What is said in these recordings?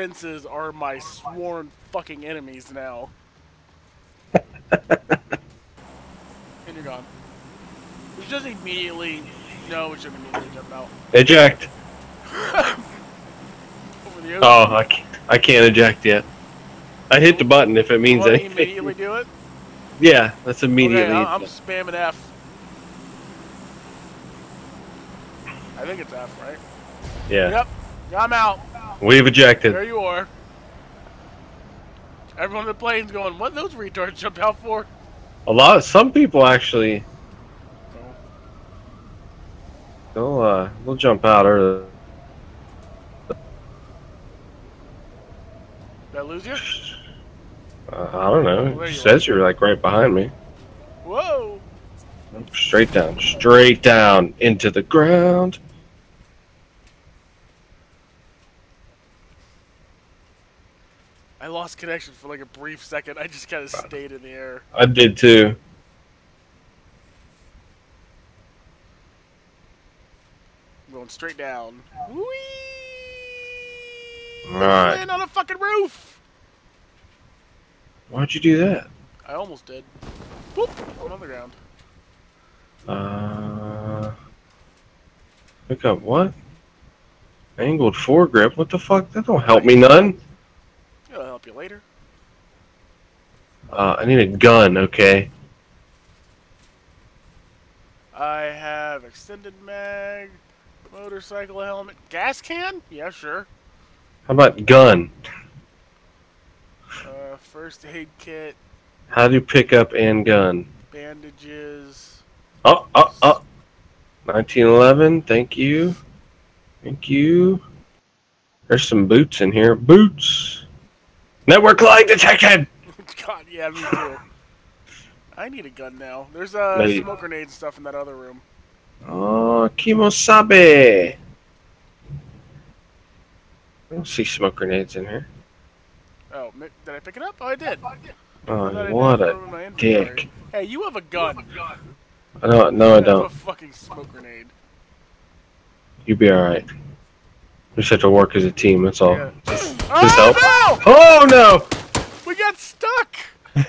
fences are my sworn fucking enemies now. and you're gone. We just immediately no, we should immediately jump out. Eject. Over the. Oh, I can't, I can't eject yet. I hit the button if it means Will it anything. immediately do it? Yeah, that's immediately. Okay, I- I'm spamming F. I think it's F, right? yeah, Yep. I'm out. We've ejected. There you are. Everyone in the plane's going, what those retards jump out for? A lot. of, Some people actually. They'll uh, they'll jump out early. Did I lose you? Uh, I don't know. It you says you're like right behind me. Whoa! Straight down, straight down into the ground. I lost connection for like a brief second. I just kind of stayed in the air. I did too. I'm going straight down. Whee! Land on a fucking roof! Why'd you do that? I almost did. Whoop! I'm on the ground. Uh, pick up what? Angled foregrip. What the fuck? That don't help me none. Help you later. Uh, I need a gun. Okay. I have extended mag, motorcycle helmet, gas can? Yeah, sure. How about gun? Uh, first aid kit, How do you pick up and gun? bandages. Oh, oh, oh. 1911. Thank you. Thank you. There's some boots in here. Boots. Network line detected. God, yeah, me too. I need a gun now. There's uh, Maybe- smoke grenade and stuff in that other room. Oh, Kimosabe. I don't see smoke grenades in here. Oh, did I pick it up? Oh, I did. Oh, I what did. a Put it in my inventory. dick. Hey, you have a gun. I don't. No, I don't. a fucking smoke grenade. You'll be all right. We just have to work as a team. That's all. Yeah. Just oh, help. Oh no! no! We got stuck!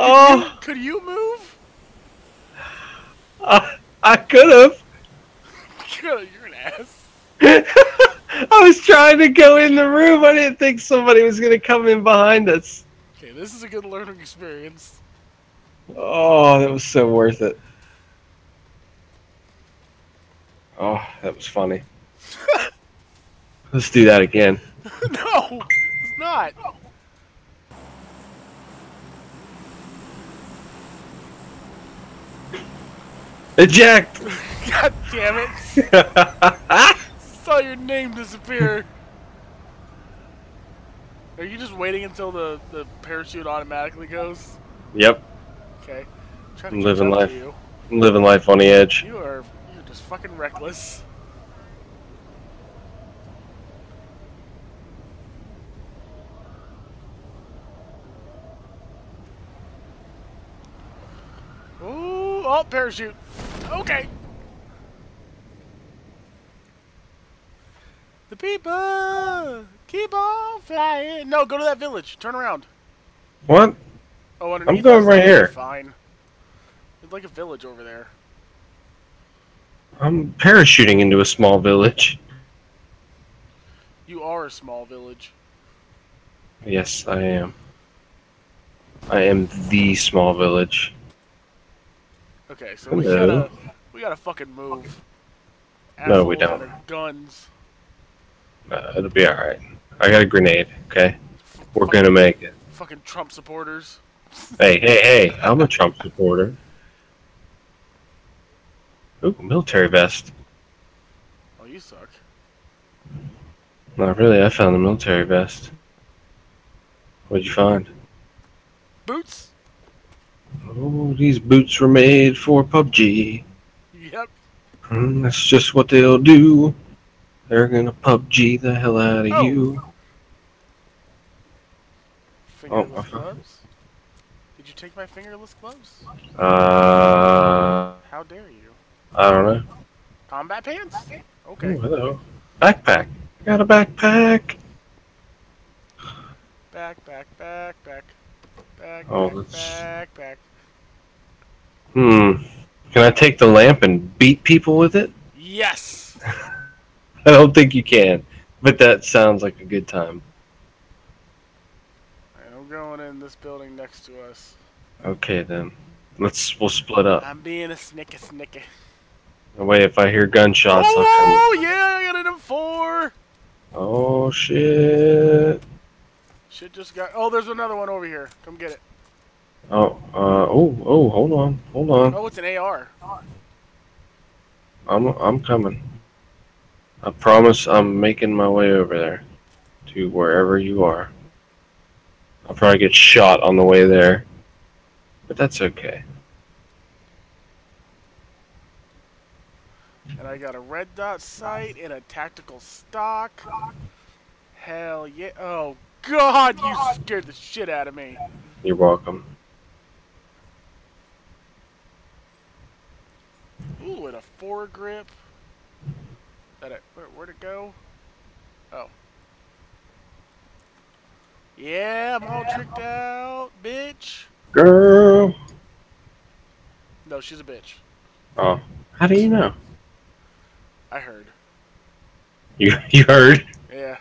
Oh, Could you move? I, I could have. You're an ass. I was trying to go in the room. I didn't think somebody was gonna come in behind us. Okay, this is a good learning experience. Oh, that was so worth it. Oh, that was funny. Let's do that again. no, it's not. Eject! God damn it. Saw your name disappear. Are you just waiting until the, the parachute automatically goes? yep, Okay. I'm living life. You. I'm living life on the edge. you are you're just fucking reckless. Ooh, oh, parachute. Okay. The people keep on flying. No, go to that village. Turn around. What? Oh, underneath going right here. Fine. There's like a village over there. I'm parachuting into a small village. You are a small village. Yes, I am. I am the small village. Okay, so we gotta we gotta fucking move. No, we don't. Guns. Uh, it'll be alright. I got a grenade, okay? We're gonna make it. Fucking Trump supporters. Hey, hey, hey, I'm a Trump supporter. Ooh, military vest. Oh, you suck. Not really, I found a military vest. What'd you find? Boots. Oh, these boots were made for PUBG. Yep. Mm, that's just what they'll do. They're gonna PUBG the hell out of Oh. you. Fingerless uh-huh. Did you take my fingerless gloves? Uh, How dare you? I don't know. Combat pants? Okay. hello. Backpack. I got a backpack. Back, back, back, back. Back, Oh, back, that's- back, back. Hmm. Can I take the lamp and beat people with it? Yes! I don't think you can, but that sounds like a good time. I'm going in this building next to us. Okay then. Let's we'll split up. I'm being a snicker snicker. That way, if I hear gunshots, I'll come. Oh, yeah, I got it in four! Oh shit! Shit just got. Oh, there's another one over here. Come get it. Oh, uh, oh, oh, hold on, hold on. Oh, it's an AR. I'm I'm coming. I promise I'm making my way over there to wherever you are. I'll probably get shot on the way there, but that's okay. And I got a red dot sight and a tactical stock. Hell yeah. Oh, God, you scared the shit out of me. You're welcome. Ooh, and a foregrip. That it, where, where'd it go? Oh. Yeah, I'm all tricked out, bitch. Girl. No, she's a bitch. Oh, how do you know? I heard. You you heard? Yeah.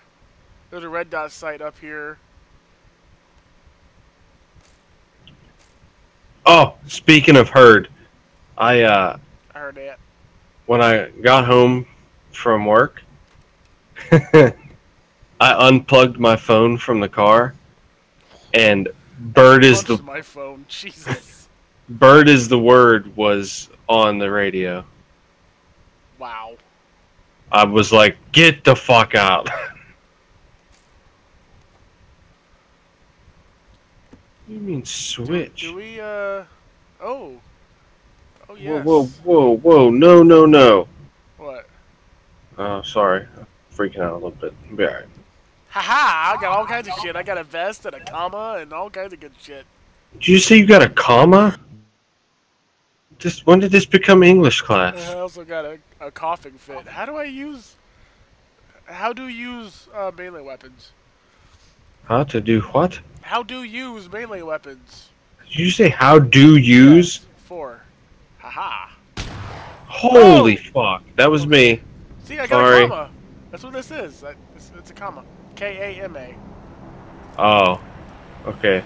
There's a red dot sight up here. Oh, speaking of heard, I uh I heard that. when I got home from work, I unplugged my phone from the car, and "bird is the my phone. Jesus. bird is the word" was on the radio. wow. I was like, "Get the fuck out!" you mean switch? Do we, uh. Oh. Oh, Whoa, yes. whoa, whoa, whoa! No, no, no! What? Oh, sorry, freaking out a little bit. Be alright. Haha, I got all kinds of shit. I got a vest and a comma and all kinds of good shit. Did you say you got a comma? Just when did this become English class? I also got a, a coughing fit. How do I use. How do you use uh, melee weapons? How to do what? How do you use melee weapons? Did you say how do use? Four. Haha. Holy fuck! That was me. See, I got Sorry. a comma. That's what this is. I- It's, it's a comma. K A M A. Oh, okay.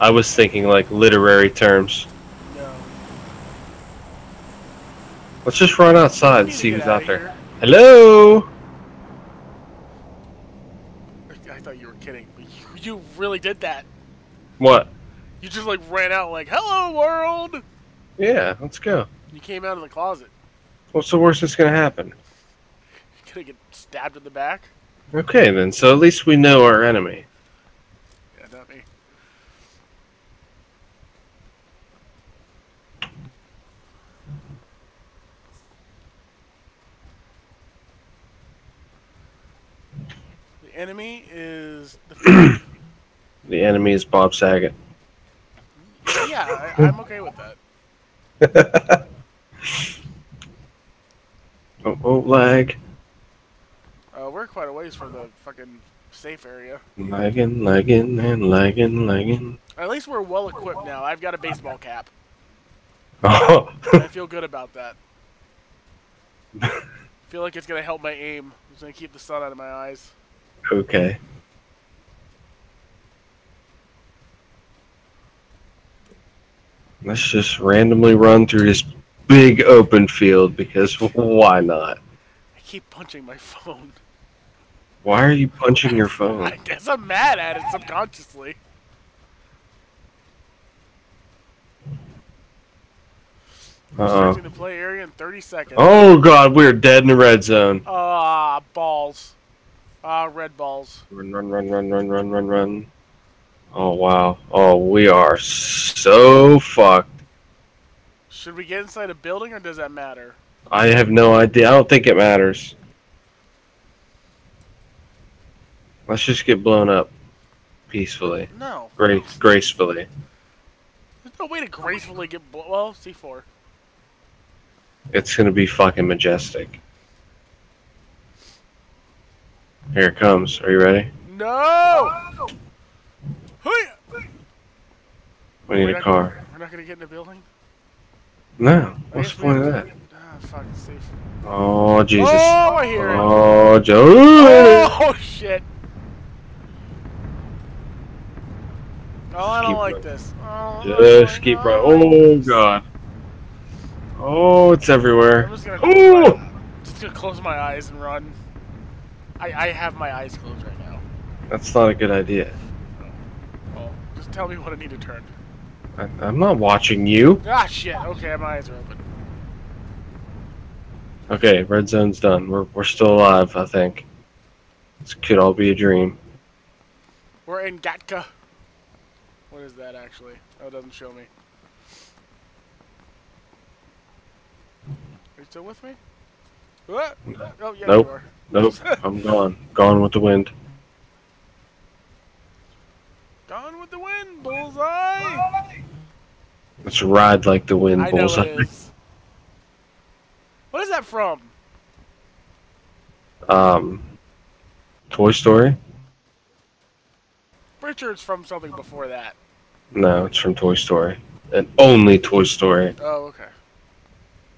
I was thinking like literary terms. No. Let's just run outside and see who's outta out there. here. Hello. I thought you were kidding. but You, you really did that. What? You just like ran out like, "Hello, world!" Yeah, let's go. You came out of the closet. What's the worst that's gonna happen? You're gonna get stabbed in the back. Okay, then. So at least we know our enemy. Yeah, not me. The enemy is the. The enemy is Bob Saget. yeah, I, I'm okay with that. Oh, oh, lag. We're quite a ways from the fucking safe area. Lagging, lagging, and lagging, lagging. At least we're well equipped now. I've got a baseball cap. Oh, I feel good about that. feel like it's gonna help my aim. It's gonna keep the sun out of my eyes. okay. Let's just randomly run through this big open field because why not? I keep punching my phone. Why are you punching your phone? I guess I'm mad at it subconsciously. Uh-oh. Starting the play area in 30 seconds. Oh god, we're dead in the red zone. Ah, balls. Ah, red balls. Run, run, run, run, run, run, run, run. Oh wow. Oh, we are so fucked. Should we get inside a building or does that matter? I have no idea. I don't think it matters. Let's just get blown up peacefully, No. grace, gracefully. There's no way to gracefully get blo- well, C4. It's gonna be fucking majestic. Here it comes. Are you ready? No! We need We're a car. We're not gonna get in the building? No. What's the point of that? Ah, fuck, it's safe. Oh Jesus. Oh, I hear it. Oh Joe. Oh, shit. Oh, I don't like running. this. Oh, Just keep running. Oh god. Oh, it's everywhere. I'm just gonna, Oh! close my, just gonna close my eyes and run. I, I have my eyes closed right now. That's not a good idea. Oh, just tell me when I need to turn. I, I'm not watching you. Ah, shit. Okay, my eyes are open. Okay, red zone's done. We're we're still alive, I think. This could all be a dream. We're in Gatka. What is that actually? Oh, it doesn't show me. Are you still with me? What? Oh, yeah, Nope. you are. Nope, I'm gone. Gone with the wind. Gone with the wind, bullseye! Let's ride like the wind, I bullseye. is. What is that from? Um, Toy Story? Richard's from something before that. No, it's from Toy Story, and only Toy Story, Oh, okay.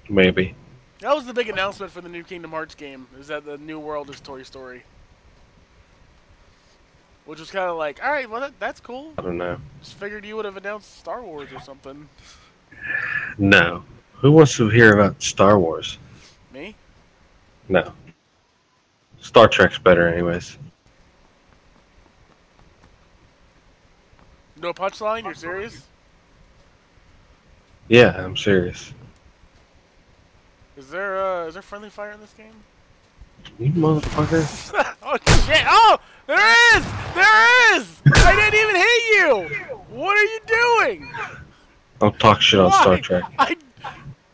maybe. That was the big announcement for the new Kingdom Hearts game, is that the new world is Toy Story. Which was kind of like, alright, well, that, that's cool. I don't know. Just figured you would have announced Star Wars or something. No. Who wants to hear about Star Wars? Me? No. Star Trek's better, anyways. No punchline? You're serious? Yeah, I'm serious. Is there uh, is there friendly fire in this game? You motherfucker. oh shit! Oh, there is! There is! I didn't even hit you. What are you doing? Don't talk shit on Why? Star Trek. I,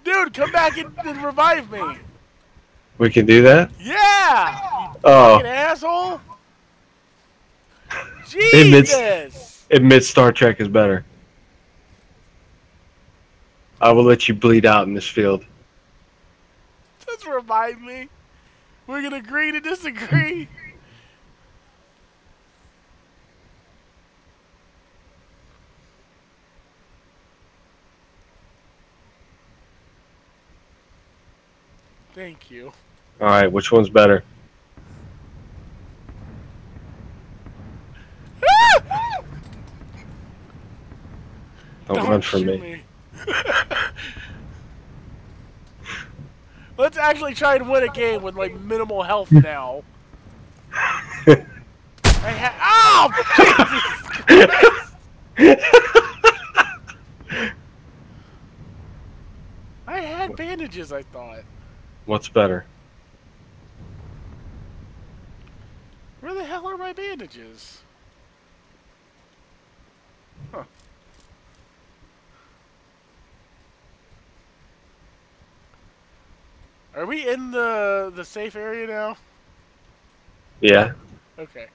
dude, come back and, and revive me. We can do that? Yeah, you Oh, fucking asshole. Jesus. Admit Star Trek is better. I will let you bleed out in this field. Just revive me. We're gonna agree to disagree. Thank you. Alright, which one's better? Don't, run from shoot me. Let's actually try and win a game with like minimal health now. I ha- oh! I had bandages, I thought. What's better? Where the hell are my bandages? Are we in the the safe area now? Yeah. Okay.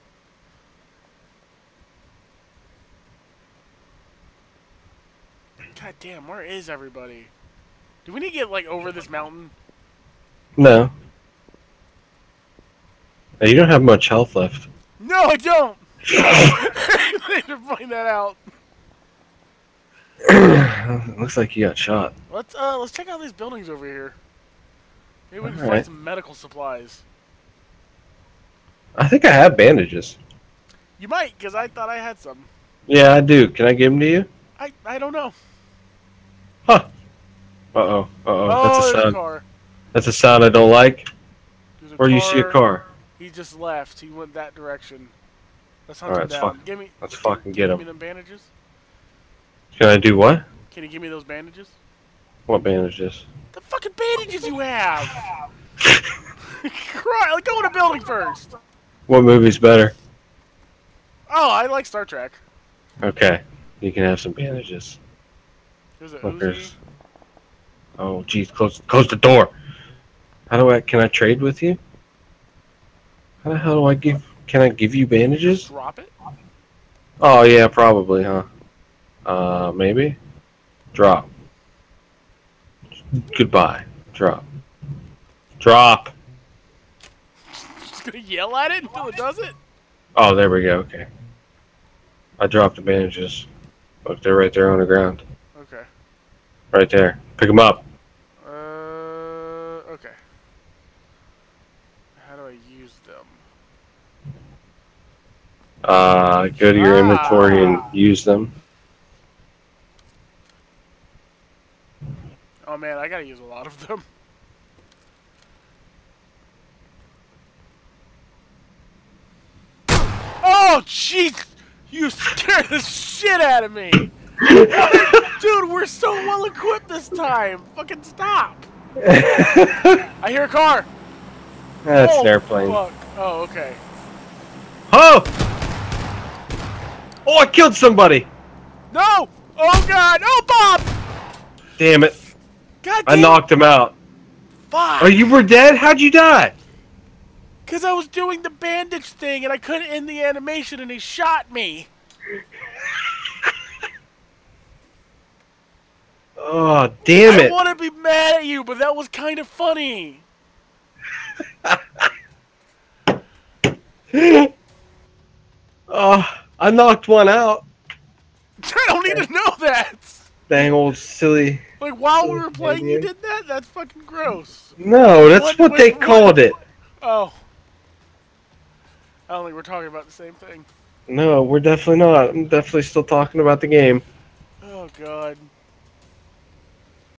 God damn, where is everybody? Do we need to get like over this mountain? No. Hey, you don't have much health left. No, I don't. Thanks for pointing that out. Looks like you got shot. Let's uh let's check out these buildings over here. Maybe we can find some medical supplies. I think I have bandages. You might, because I thought I had some. Yeah, I do. Can I give them to you? I I don't know. Huh. Uh oh. Uh oh. That's a a sound. car. That's a sound I don't like. Or a you see a car? He just left. He went that direction. Let's hunt Alright, him let's down. fuck- Give me. let's fucking get him. Give me them bandages. Can I do what? Can you give me those bandages? What bandages? The fucking bandages you have. Cry. Like go in a building first. What movie's better? Oh, I like Star Trek. Okay. You can have some bandages. A Fuckers. Oh, jeez. Close, close the door. How do I? Can I trade with you? How the hell do I give? Can I give you bandages? Drop it. Oh yeah, probably, huh? Uh, maybe. Drop. Goodbye. Drop. Drop. Just gonna yell at it until it does it? Oh, there we go. Okay. I dropped the bandages. Look, they're right there on the ground. Okay. Right there. Pick them up. Uh, okay. How do I use them? Uh, go to your inventory and Ah. use them. Oh man, I gotta use a lot of them. Oh, jeez! You scared the shit out of me! Dude, we're so well equipped this time! Fucking stop! I hear a car! That's oh, an airplane. Fuck. Oh, okay. Oh! Oh, I killed somebody! No! Oh god! Oh, Bob! Damn it. God I knocked him out. Fuck! Oh, you were dead? How'd you die? Because I was doing the bandage thing and I couldn't end the animation and he shot me. Oh, damn it. I it. want to be mad at you, but that was kind of funny. Oh, I knocked one out. I don't need to know that. Dang old silly. Like while we were Silly playing, you did that. That's fucking gross. No, that's What- what, what- they what- called it. Oh. I don't think we're talking about the same thing. No, we're definitely not. I'm definitely still talking about the game. Oh god.